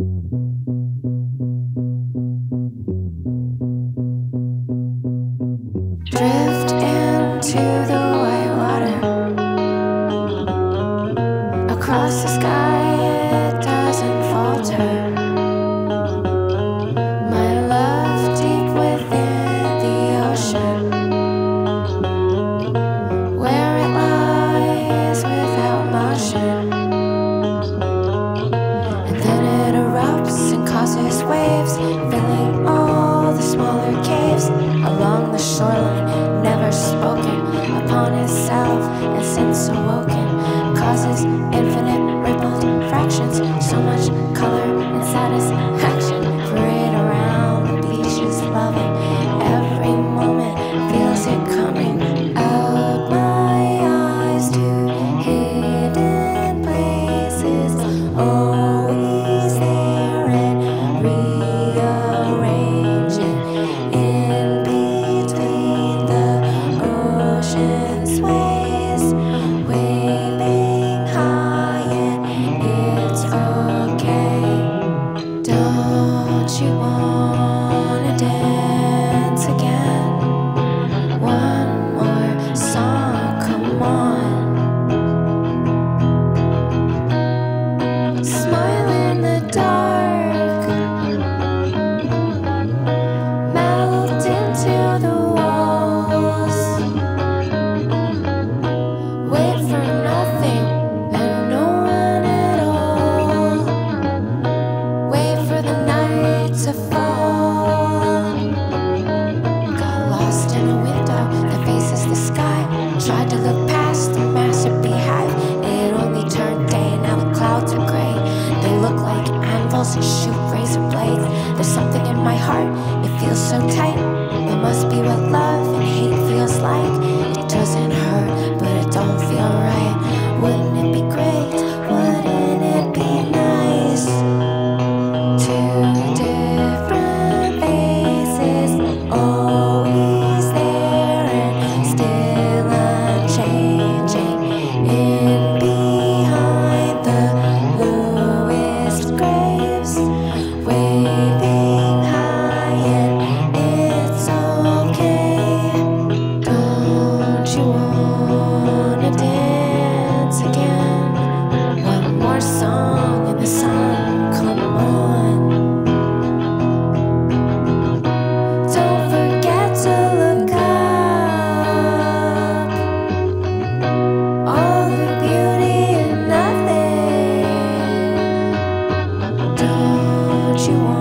Mm-hmm. waves, filling all the smaller caves along the shoreline, never spoken upon itself, and since awoken, causes infinite. and shoot razor blades. There's something in my heart, it feels so tight. It must be what love and hate feels like. you want.